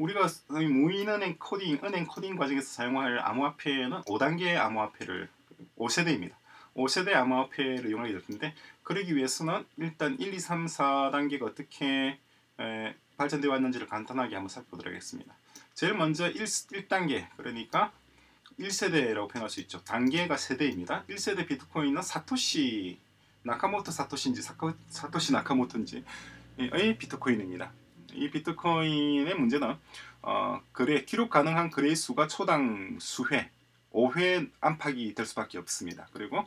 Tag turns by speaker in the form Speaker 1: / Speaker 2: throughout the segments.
Speaker 1: 우리가 무인은행 코딩, 은행 코딩 과정에서 사용할 암호화폐는 5단계의 암호화폐를 5세대입니다. 5세대 암호화폐를 이용하게 될 텐데 그러기 위해서는 일단 1, 2, 3, 4단계가 어떻게 에, 발전되어 왔는지를 간단하게 한번 살펴보도록 하겠습니다. 제일 먼저 1, 1단계 그러니까 1세대라고 표현할 수 있죠. 단계가 세대입니다. 1세대 비트코인은 사토시 나카모토 사토시인지 사토시 나카모토인지의 비트코인입니다. 이 비트코인의 문제는 어, 거래 기록 가능한 거래 수가 초당 수회 5회 안팎이 될 수밖에 없습니다. 그리고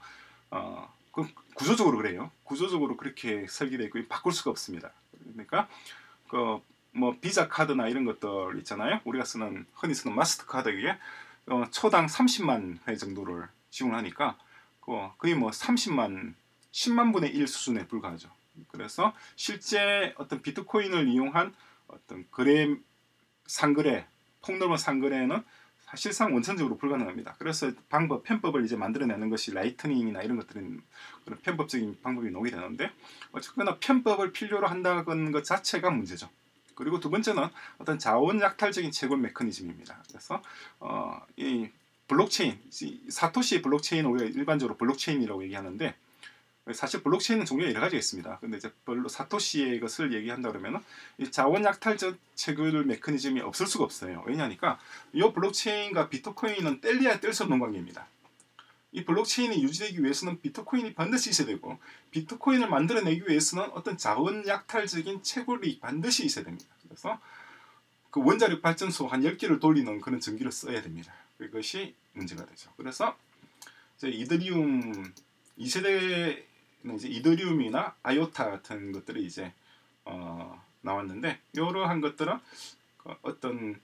Speaker 1: 어, 그 구조적으로 그래요. 구조적으로 그렇게 설계되어 있고 바꿀 수가 없습니다. 그러니까 그 뭐 비자 카드나 이런 것들 있잖아요. 우리가 쓰는 흔히 쓰는 마스터 카드에 어, 초당 30만 회 정도를 지원하니까 그 거의 뭐 30만 10만 분의 1 수준에 불과하죠. 그래서 실제 어떤 비트코인을 이용한 어떤 거래 상거래 폭넓은 상거래는 사실상 원천적으로 불가능합니다. 그래서 방법, 편법을 이제 만들어내는 것이 라이트닝이나 이런 것들은 그런 편법적인 방법이 나오게 되는데 어쨌거나 편법을 필요로 한다는 것 자체가 문제죠. 그리고 두 번째는 어떤 자원 약탈적인 채굴 메커니즘입니다. 그래서 어, 이 블록체인, 사토시 블록체인을 우리가 일반적으로 블록체인이라고 얘기하는데 사실 블록체인은 종류가 여러 가지가 있습니다. 근데 이제 별로 사토시의 것을 얘기한다 그러면은 이 자원 약탈적 채굴 메커니즘이 없을 수가 없어요. 왜냐하니까 이 블록체인과 비트코인은 뗄래야 뗄 수 없는 관계입니다. 이 블록체인이 유지되기 위해서는 비트코인이 반드시 있어야 되고 비트코인을 만들어내기 위해서는 어떤 자원 약탈적인 채굴이 반드시 있어야 됩니다. 그래서 그 원자력 발전소 한 10개를 돌리는 그런 전기를 써야 됩니다. 그것이 문제가 되죠. 그래서 이더리움 2세대 이제 이더리움이나 아이오타 같은 것들이 이제 어, 나왔는데 이러한 것들은 그 어떤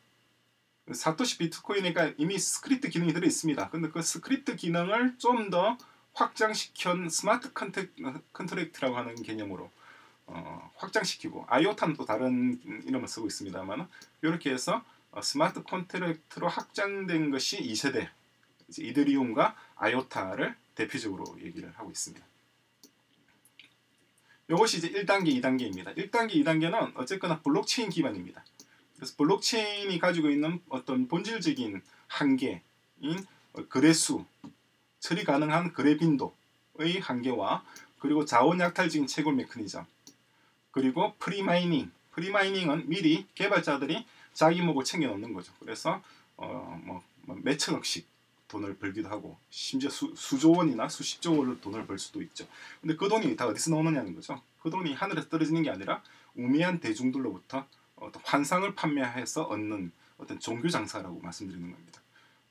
Speaker 1: 사토시 비트코인이니까 이미 스크립트 기능이 들어 있습니다. 근데 그 스크립트 기능을 좀 더 확장시킨 smart contract라고 하는 개념으로 어, 확장시키고 아이오타는 또 다른 이름을 쓰고 있습니다만 이렇게 해서 어, smart contract로 확장된 것이 2세대 이더리움과 아이오타를 대표적으로 얘기를 하고 있습니다. 이것이 이제 1단계, 2단계입니다. 1단계, 2단계는 어쨌거나 블록체인 기반입니다. 그래서 블록체인이 가지고 있는 어떤 본질적인 한계인 거래 수, 처리 가능한 거래 빈도의 한계와 그리고 자원 약탈적인 채굴 메커니즘 그리고 premining premining은 미리 개발자들이 자기 몫을 챙겨 놓는 거죠. 그래서 어뭐 뭐 몇천억씩 돈을 벌기도 하고 심지어 수, 수조 원이나 수십조 원을 돈을 벌 수도 있죠. 근데 그 돈이 다 어디서 나오느냐는 거죠. 그 돈이 하늘에서 떨어지는 게 아니라 우매한 대중들로부터 어떤 환상을 판매해서 얻는 어떤 종교 장사라고 말씀드리는 겁니다.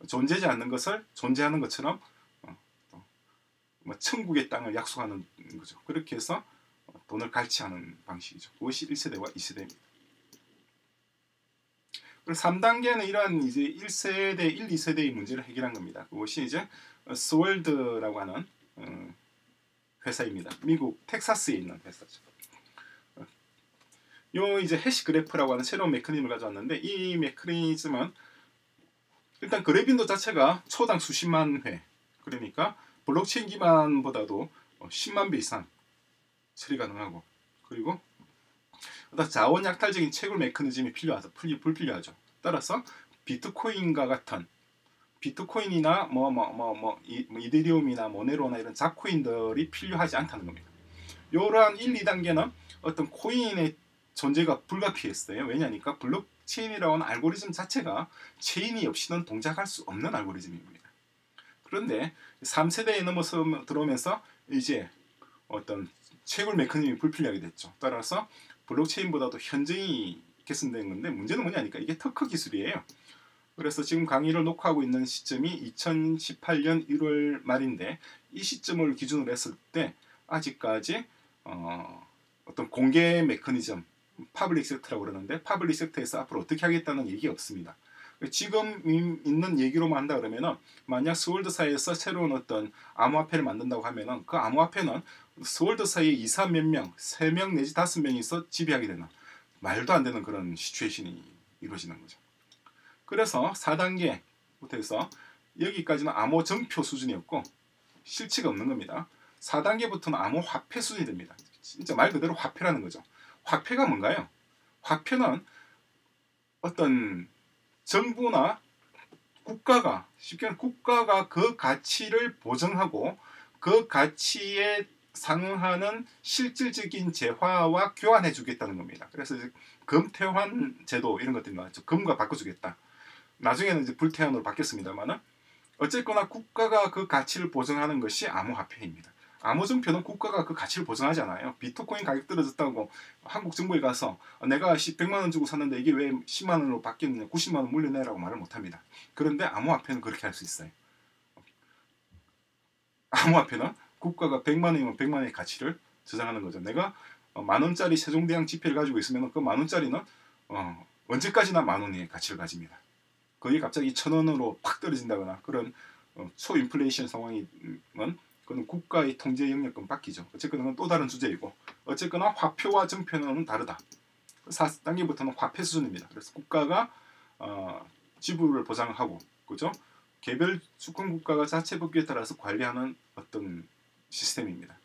Speaker 1: 존재하지 않는 것을 존재하는 것처럼 어, 뭐 천국의 땅을 약속하는 거죠. 그렇게 해서 돈을 갈취하는 방식이죠. 그것이 1세대와 2세대입니다. 그리고 3단계는 이러한 이제 1세대, 1, 2세대의 문제를 해결한 겁니다. 그것이 이제 스월드라고 하는 어, 회사입니다. 미국 텍사스에 있는 회사죠. 요 이제 해시 그래프라고 하는 새로운 메커니즘을 가져왔는데 이 메커니즘은 일단 거래 빈도 자체가 초당 수십만 회 그러니까 블록체인 기반보다도 10만 배 이상 처리 가능하고 그리고 자원 약탈적인 채굴 메커니즘이 필요하죠. 불필요하죠. 따라서 비트코인과 같은 비트코인이나 뭐 뭐 뭐 뭐 이더리움이나 모네로나 이런 잡코인들이 필요하지 않다는 겁니다. 이러한 1, 2단계는 어떤 코인의 존재가 불가피했어요. 왜냐니까 블록체인이라고 하는 알고리즘 자체가 체인이 없이는 동작할 수 없는 알고리즘입니다. 그런데 3세대에 넘어서 들어오면서 이제 어떤 채굴 메커니즘이 불필요하게 됐죠. 따라서 블록체인보다도 현저히 개선된 건데 문제는 뭐냐니까 이게 터크 기술이에요. 그래서 지금 강의를 녹화하고 있는 시점이 2018년 1월 말인데 이 시점을 기준으로 했을 때 아직까지 어, 어떤 공개 메커니즘 public sector라고 그러는데 public sector에서 앞으로 어떻게 하겠다는 얘기가 없습니다. 지금 있는 얘기로만 한다 그러면은 만약 스월드사에서 새로운 어떤 암호화폐를 만든다고 하면은 그 암호화폐는 스월드사의 이사 몇 명, 세 명 내지 다섯 명이서 지배하게 되는 말도 안 되는 그런 시츄에이션이 이루어지는 거죠. 그래서 4단계부터 해서 여기까지는 암호 증표 수준이었고 실체가 없는 겁니다. 4단계부터는 암호 화폐 수준이 됩니다. 진짜 말 그대로 화폐라는 거죠. 화폐가 뭔가요? 화폐는 어떤 정부나 국가가 쉽게 국가가 그 가치를 보정하고 그 가치에 상응하는 실질적인 재화와 교환해 주겠다는 겁니다. 그래서 금태환 제도 이런 것들이 나왔죠. 금과 바꿔주겠다. 나중에는 이제 불태환으로 바뀌었습니다만은 어쨌거나 국가가 그 가치를 보증하는 것이 암호화폐입니다. 암호증표는 국가가 그 가치를 보증하지 않아요. 비트코인 가격 떨어졌다고 한국 정부에 가서 내가 100만 원 주고 샀는데 이게 왜 10만 원으로 바뀌었느냐, 90만 원 물려내라고 말을 못합니다. 그런데 암호화폐는 그렇게 할 수 있어요. 암호화폐는 국가가 100만 원이면 100만 원의 가치를 저장하는 거죠. 내가 어, 만 원짜리 세종대왕 지폐를 가지고 있으면 그 만 원짜리는 어, 언제까지나 만 원의 가치를 가집니다. 그게 갑자기 천 원으로 팍 떨어진다거나 그런 어, 초인플레이션 상황이면 그건 국가의 통제 영역권 바뀌죠. 어쨌거나 또 다른 주제이고 어쨌거나 화표와 정표는 다르다. 4단계부터는 화폐 수준입니다. 그래서 국가가 어, 지불을 보장하고 그죠? 개별 주권 국가가 자체 법규에 따라서 관리하는 어떤 시스템입니다.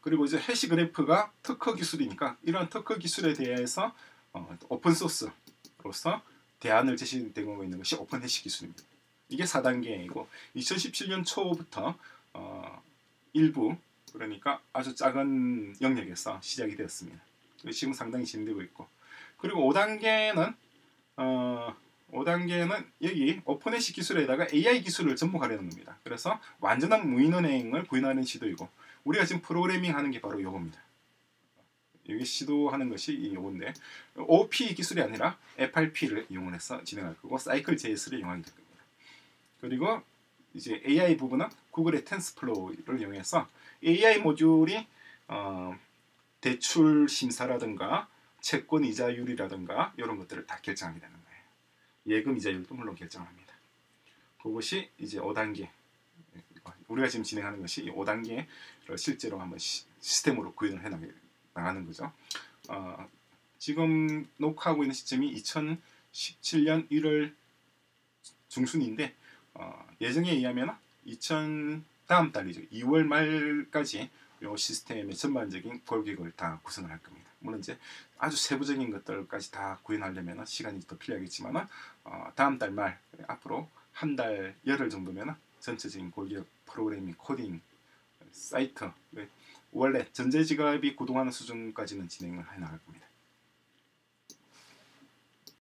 Speaker 1: 그리고 이제 해시 그래프가 특허 기술이니까 이러한 특허 기술에 대해서 어, open source로서 대안을 제시되고 있는 것이 오픈 해시 기술입니다. 이게 4단계이고 2017년 초부터 어, 일부 그러니까 아주 작은 영역에서 시작이 되었습니다. 지금 상당히 진행되고 있고 그리고 5단계는 어, 5단계는 여기 오픈해시 기술에다가 AI 기술을 접목하려는 겁니다. 그래서 완전한 무인은행을 구현하는 시도이고 우리가 지금 프로그래밍 하는 게 바로 이겁니다. 여기 시도하는 것이 이건데 OOP 기술이 아니라 FRP를 이용해서 진행할 거고 Cycle JS를 이용하게 될 겁니다. 그리고 이제 AI 부분은 구글의 TensorFlow를 이용해서 AI 모듈이 어, 대출 심사라든가 채권 이자율이라든가 이런 것들을 다 결정하게 되는 거예요. 예금 이자율도 물론 결정합니다. 그것이 이제 5단계 우리가 지금 진행하는 것이 5단계를 실제로 한번 시, 스템으로 구현을 해 나가는 거죠. 어, 지금 녹화하고 있는 시점이 2017년 1월 중순인데 어, 예정에 의하면 2000 다음 달이죠. 2월 말까지 이 시스템의 전반적인 골격을 다 구성을 할 겁니다. 물론 이제 아주 세부적인 것들까지 다 구현하려면 시간이 더 필요하겠지만 어, 다음 달 말 앞으로 한 달 열흘 정도면 전체적인 골격 프로그래밍 코딩 사이트 원래 전자지갑이 구동하는 수준까지는 진행을 해 나갈 겁니다.